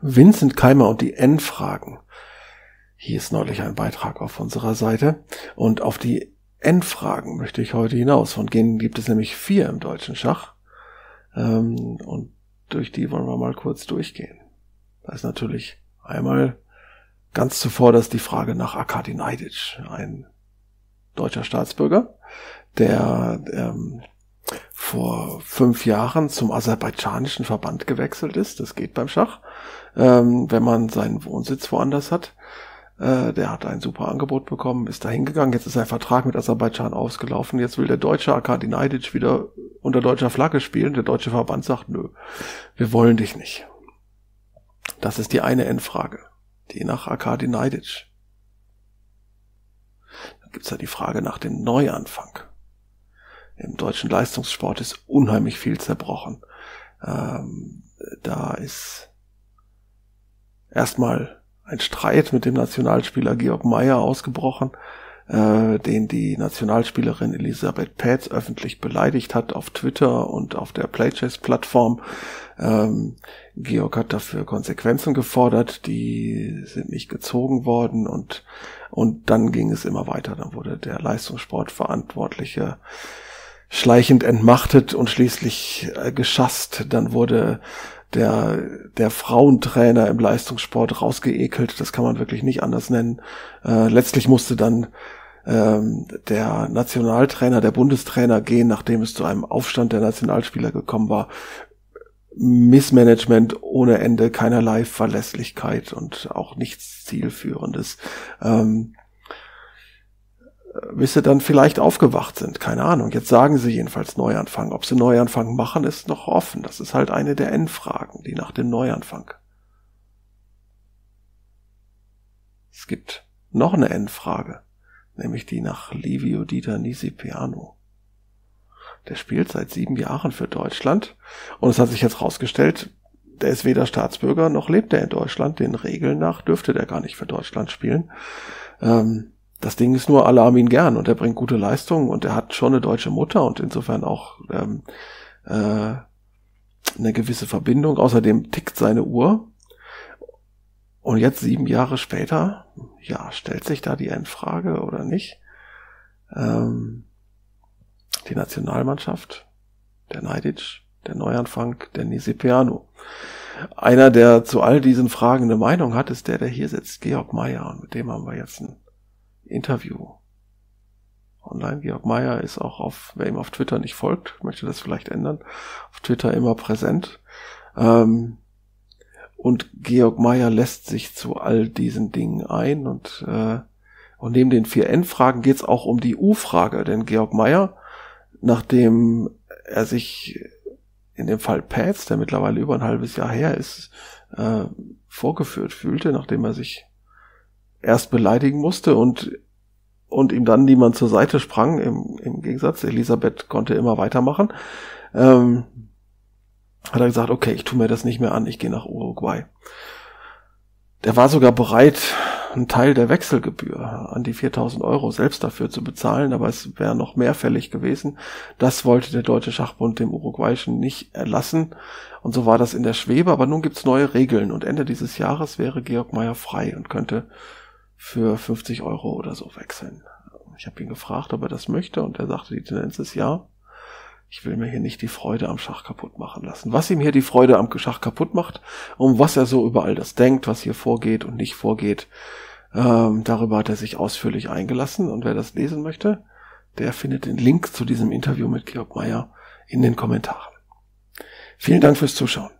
Vincent Keimer und die N-Fragen. Hier ist neulich ein Beitrag auf unserer Seite. Und auf die N-Fragen möchte ich heute hinaus. Von denen gibt es nämlich vier im deutschen Schach. Ähm, und durch die wollen wir mal kurz durchgehen. Da ist natürlich einmal ganz zuvor das die Frage nach Arkadi Neidic, ein deutscher Staatsbürger, der ähm, vor fünf Jahren zum aserbaidschanischen Verband gewechselt ist. Das geht beim Schach, ähm, wenn man seinen Wohnsitz woanders hat. Äh, der hat ein super Angebot bekommen, ist da hingegangen. Jetzt ist sein Vertrag mit Aserbaidschan ausgelaufen. Jetzt will der deutsche Arkadi Neidic wieder unter deutscher Flagge spielen. Der deutsche Verband sagt, nö, wir wollen dich nicht. Das ist die eine Endfrage. Die nach Arkadi Neidic. Dann gibt's ja die Frage nach dem Neuanfang. Im deutschen Leistungssport ist unheimlich viel zerbrochen. Ähm, da ist erstmal ein Streit mit dem Nationalspieler Georg Meyer ausgebrochen, äh, den die Nationalspielerin Elisabeth Pätz öffentlich beleidigt hat auf Twitter und auf der Playchess-Plattform. Ähm, Georg hat dafür Konsequenzen gefordert, die sind nicht gezogen worden und, und dann ging es immer weiter. Dann wurde der Leistungssportverantwortliche schleichend entmachtet und schließlich äh, geschasst. Dann wurde der, der Frauentrainer im Leistungssport rausgeekelt. Das kann man wirklich nicht anders nennen. Äh, letztlich musste dann ähm, der Nationaltrainer, der Bundestrainer gehen, nachdem es zu einem Aufstand der Nationalspieler gekommen war. Missmanagement ohne Ende, keinerlei Verlässlichkeit und auch nichts Zielführendes. Ähm, bis sie dann vielleicht aufgewacht sind. Keine Ahnung. Jetzt sagen sie jedenfalls Neuanfang. Ob sie Neuanfang machen, ist noch offen. Das ist halt eine der N-Fragen, die nach dem Neuanfang. Es gibt noch eine N-Frage, nämlich die nach Livio Dieter Nisipiano. Der spielt seit sieben Jahren für Deutschland und es hat sich jetzt rausgestellt, der ist weder Staatsbürger noch lebt er in Deutschland. Den Regeln nach dürfte der gar nicht für Deutschland spielen. Ähm, das Ding ist nur, alle haben ihn gern und er bringt gute Leistungen und er hat schon eine deutsche Mutter und insofern auch ähm, äh, eine gewisse Verbindung. Außerdem tickt seine Uhr. Und jetzt sieben Jahre später, ja, stellt sich da die Endfrage oder nicht? Ähm, die Nationalmannschaft, der Neidic, der Neuanfang, der Nisipiano. Einer, der zu all diesen Fragen eine Meinung hat, ist der, der hier sitzt, Georg Meyer. Und mit dem haben wir jetzt ein Interview online. Georg Meyer ist auch auf, wer ihm auf Twitter nicht folgt, möchte das vielleicht ändern, auf Twitter immer präsent. Ähm, und Georg Meyer lässt sich zu all diesen Dingen ein und, äh, und neben den vier N-Fragen geht es auch um die U-Frage, denn Georg Meyer, nachdem er sich in dem Fall Pats, der mittlerweile über ein halbes Jahr her ist, äh, vorgeführt fühlte, nachdem er sich erst beleidigen musste und, und ihm dann niemand zur Seite sprang, im, im Gegensatz. Elisabeth konnte immer weitermachen. Ähm, hat er gesagt, okay, ich tue mir das nicht mehr an, ich gehe nach Uruguay. Der war sogar bereit, einen Teil der Wechselgebühr an die 4000 Euro selbst dafür zu bezahlen, aber es wäre noch mehr fällig gewesen. Das wollte der Deutsche Schachbund dem Uruguayischen nicht erlassen und so war das in der Schwebe, aber nun gibt's neue Regeln und Ende dieses Jahres wäre Georg Meyer frei und könnte für 50 Euro oder so wechseln. Ich habe ihn gefragt, ob er das möchte und er sagte, die Tendenz ist ja. Ich will mir hier nicht die Freude am Schach kaputt machen lassen. Was ihm hier die Freude am Schach kaputt macht, um was er so über all das denkt, was hier vorgeht und nicht vorgeht, ähm, darüber hat er sich ausführlich eingelassen und wer das lesen möchte, der findet den Link zu diesem Interview mit Georg Meyer in den Kommentaren. Vielen Dank fürs Zuschauen.